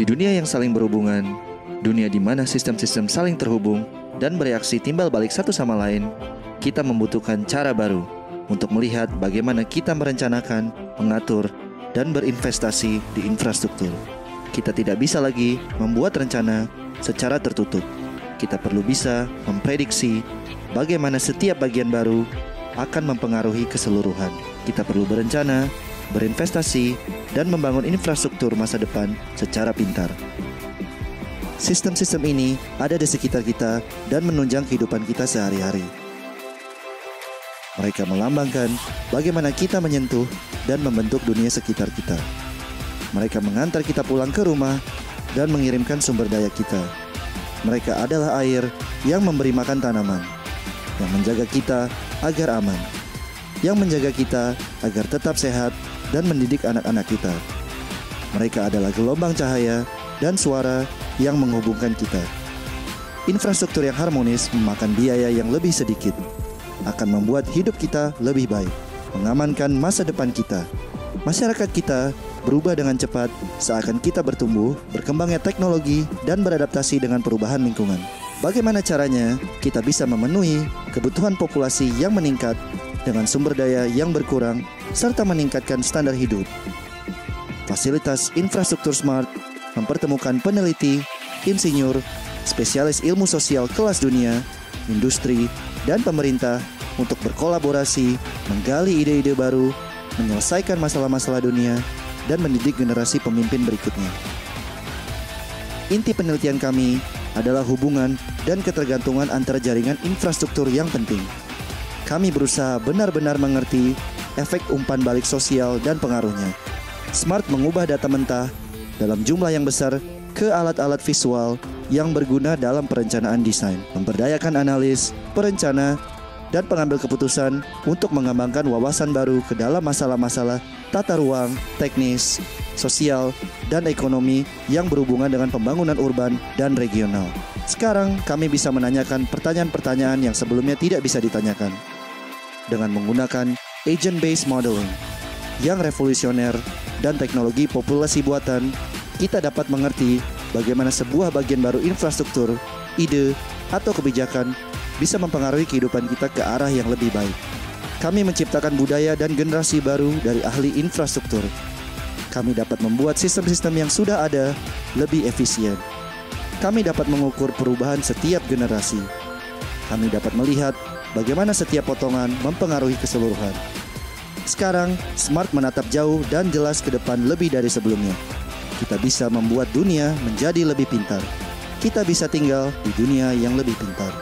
Di dunia yang saling berhubungan, dunia di mana sistem-sistem saling terhubung dan bereaksi timbal balik satu sama lain, kita membutuhkan cara baru untuk melihat bagaimana kita merencanakan, mengatur, dan berinvestasi di infrastruktur. Kita tidak bisa lagi membuat rencana secara tertutup. Kita perlu bisa memprediksi bagaimana setiap bagian baru akan mempengaruhi keseluruhan. Kita perlu berencana, berinvestasi, dan membangun infrastruktur masa depan secara pintar. Sistem-sistem ini ada di sekitar kita dan menunjang kehidupan kita sehari-hari. Mereka melambangkan bagaimana kita menyentuh dan membentuk dunia sekitar kita. Mereka mengantar kita pulang ke rumah dan mengirimkan sumber daya kita. Mereka adalah air yang memberi makan tanaman, yang menjaga kita agar aman, yang menjaga kita agar tetap sehat dan mendidik anak-anak kita. Mereka adalah gelombang cahaya dan suara yang menghubungkan kita. Infrastruktur yang harmonis memakan biaya yang lebih sedikit, akan membuat hidup kita lebih baik, mengamankan masa depan kita. Masyarakat kita berubah dengan cepat seakan kita bertumbuh, berkembangnya teknologi, dan beradaptasi dengan perubahan lingkungan. Bagaimana caranya kita bisa memenuhi kebutuhan populasi yang meningkat dengan sumber daya yang berkurang serta meningkatkan standar hidup? Fasilitas infrastruktur smart mempertemukan peneliti, insinyur, spesialis ilmu sosial kelas dunia, industri, dan pemerintah untuk berkolaborasi, menggali ide-ide baru, menyelesaikan masalah-masalah dunia, dan mendidik generasi pemimpin berikutnya. Inti penelitian kami adalah hubungan dan ketergantungan antara jaringan infrastruktur yang penting. Kami berusaha benar-benar mengerti efek umpan balik sosial dan pengaruhnya. Smart mengubah data mentah dalam jumlah yang besar ke alat-alat visual yang berguna dalam perencanaan desain, memberdayakan analis, perencana, dan pengambil keputusan untuk mengembangkan wawasan baru ke dalam masalah-masalah tata ruang, teknis, sosial, dan ekonomi yang berhubungan dengan pembangunan urban dan regional. Sekarang kami bisa menanyakan pertanyaan-pertanyaan yang sebelumnya tidak bisa ditanyakan dengan menggunakan agent-based modeling yang revolusioner dan teknologi populasi buatan, kita dapat mengerti bagaimana sebuah bagian baru infrastruktur, ide, atau kebijakan bisa mempengaruhi kehidupan kita ke arah yang lebih baik. Kami menciptakan budaya dan generasi baru dari ahli infrastruktur. Kami dapat membuat sistem-sistem yang sudah ada lebih efisien. Kami dapat mengukur perubahan setiap generasi. Kami dapat melihat bagaimana setiap potongan mempengaruhi keseluruhan. Sekarang, Smart menatap jauh dan jelas ke depan lebih dari sebelumnya. Kita bisa membuat dunia menjadi lebih pintar. Kita bisa tinggal di dunia yang lebih pintar.